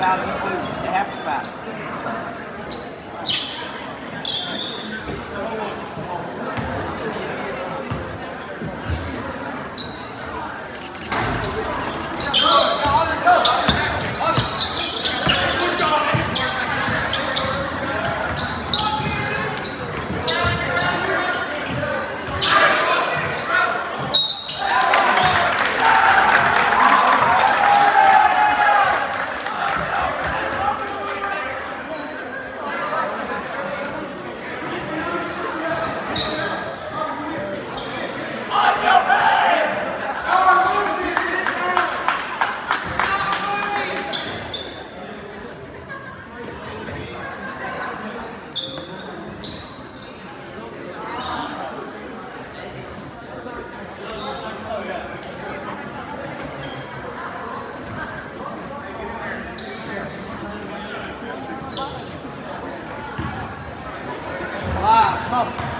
about you. They have to fight. up.